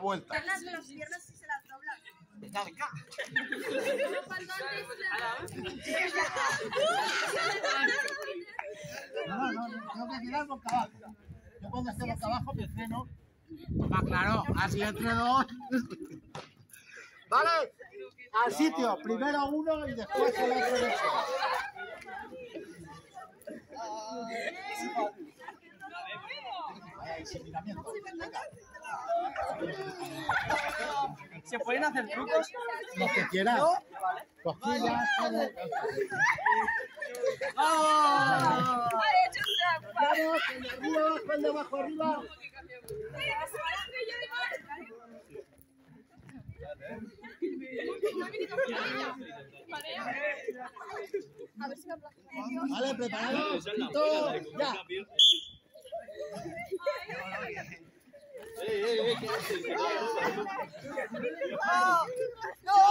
cortas. Las, las piernas y se las doblas. Venga, venga. No, no, no, tengo que girar boca abajo. Yo cuando esté boca abajo me freno. Va claro, así entre dos. ¿Vale? Al sitio, primero uno y después el otro deseo. ¿Se pueden hacer trucos? Los que quieras. Cosquillas, todo. ¡Vamos! Arriba abajo arriba. Vale, preparados. Ya. Oh, ¡No!